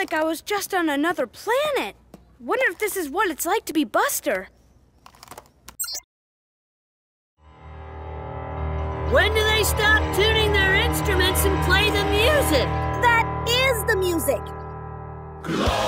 like I was just on another planet. Wonder if this is what it's like to be Buster. When do they stop tuning their instruments and play the music? That is the music. Glow.